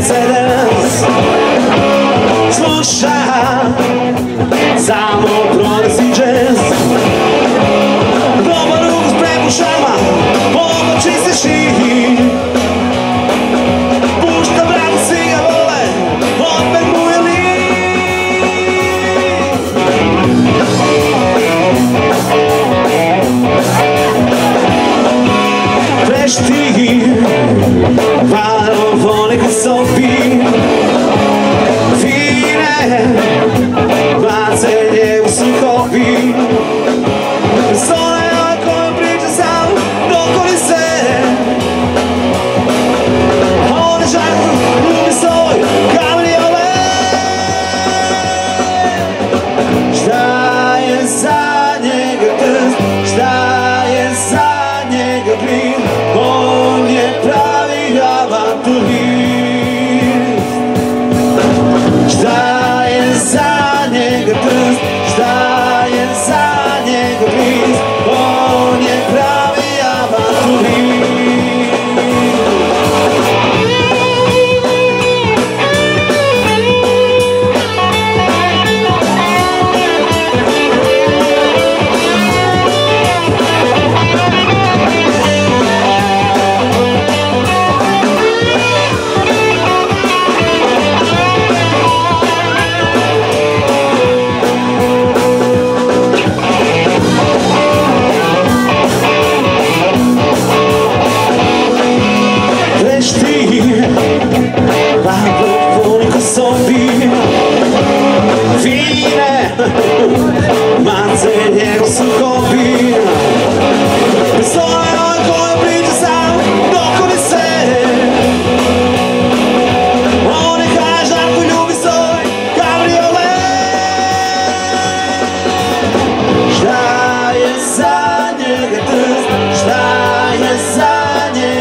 Mercedes Sluša samo progresi jazz Dobar ukus preko šama Pomoći se širi Pušta brate svi ga vole Opet mu je Varovonik u sobi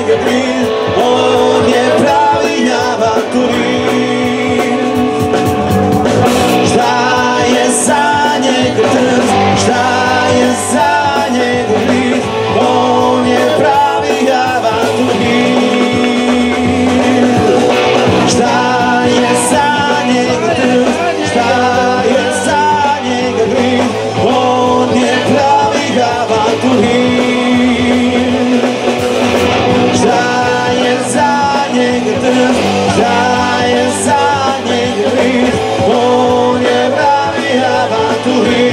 je plin, on je pravi avanturin. Šta je za šta je Yeah.